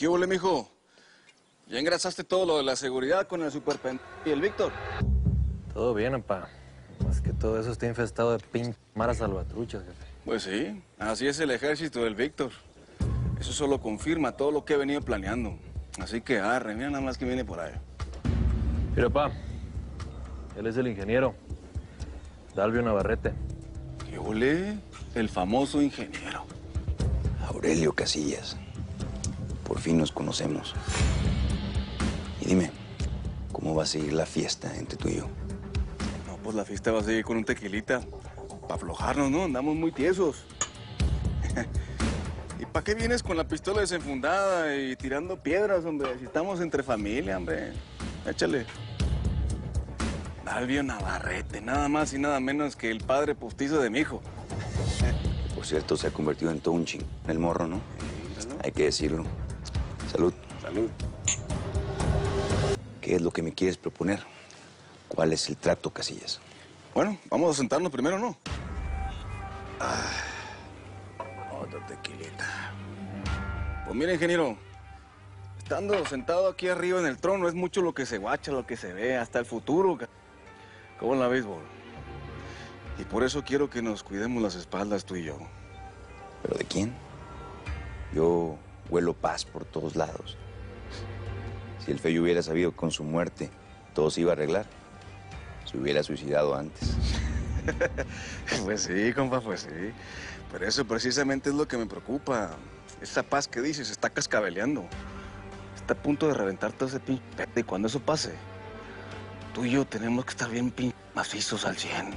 ¿Qué hubo, mijo? ¿Ya engrasaste todo lo de la seguridad con el superpen y el Víctor? Todo bien, papá. Más que todo eso está infestado de pin maras salvatruchas, jefe. Pues sí, así es el ejército del Víctor. Eso solo confirma todo lo que he venido planeando. Así que arre, mira nada más que viene por ahí. Mira, papá. Él es el ingeniero. Dalvio Navarrete. ¿Qué ole? El famoso ingeniero. Aurelio Casillas. Por fin nos conocemos. Y dime, ¿cómo va a seguir la fiesta entre tú y yo? No, pues la fiesta va a seguir con un tequilita. Para aflojarnos, ¿no? Andamos muy tiesos. ¿Y para qué vienes con la pistola desenfundada y tirando piedras, hombre? Si estamos entre familia, hombre. Échale. Dalvio Navarrete, nada más y nada menos que el padre postizo de mi hijo. Por cierto, se ha convertido en todo un ching. El morro, ¿no? Hay que decirlo. Salud. Salud. ¿Qué es lo que me quieres proponer? ¿Cuál es el trato, Casillas? Bueno, vamos a sentarnos primero, ¿no? Otro tequilita. Pues mira, ingeniero, estando sentado aquí arriba en el trono es mucho lo que se guacha, lo que se ve, hasta el futuro. Como en la béisbol. Y por eso quiero que nos cuidemos las espaldas tú y yo. ¿Pero de quién? Yo huelo paz por todos lados. Si el feo hubiera sabido que con su muerte todo se iba a arreglar, se hubiera suicidado antes. Pues sí, compa, pues sí. Pero eso precisamente es lo que me preocupa. Esa paz que dices está cascabeleando. Está a punto de reventar todo ese pinche. Y cuando eso pase, tú y yo tenemos que estar bien macizos al 100.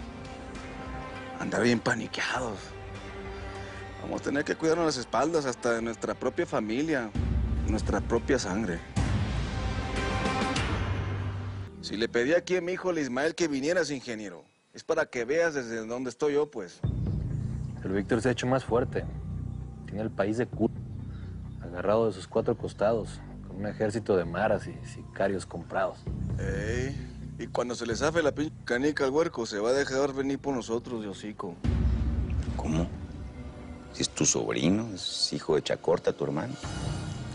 Andar bien paniqueados. Vamos a tener que cuidarnos las espaldas hasta de nuestra propia familia, nuestra propia sangre. Si le pedí aquí a mi hijo el Ismael que vinieras, ingeniero, es para que veas desde donde estoy yo, pues. El Víctor se ha hecho más fuerte. Tiene el país de culo. Agarrado de sus cuatro costados. Con un ejército de maras y sicarios comprados. Ey, y cuando se le zafe la pinche canica al huerco, se va a dejar venir por nosotros de hocico. ¿Cómo? Es tu sobrino, es hijo de Chacorta, tu hermano.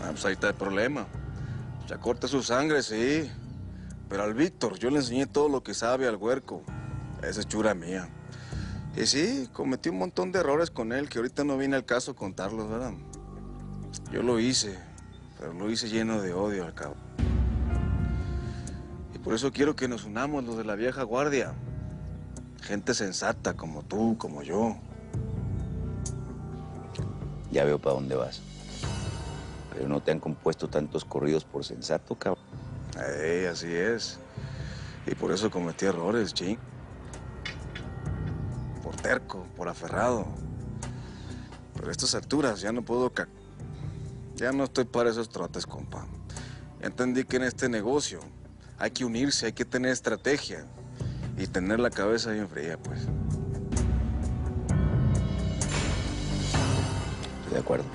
Ah, pues ahí está el problema. Ya corta su sangre, sí. Pero al Víctor yo le enseñé todo lo que sabe al huerco. Esa es chura mía. Y sí, cometí un montón de errores con él que ahorita no viene al caso contarlos, ¿verdad? Yo lo hice, pero lo hice lleno de odio al cabo. Y por eso quiero que nos unamos los de la vieja guardia. Gente sensata como tú, como yo. Ya veo para dónde vas. Pero no te han compuesto tantos corridos por sensato, cabrón. Ey, así es. Y por eso cometí errores, ching. Por terco, por aferrado. Pero a estas alturas ya no puedo ca... Ya no estoy para esos trotes, compa. Entendí que en este negocio hay que unirse, hay que tener estrategia. Y tener la cabeza bien fría, pues. De acuerdo.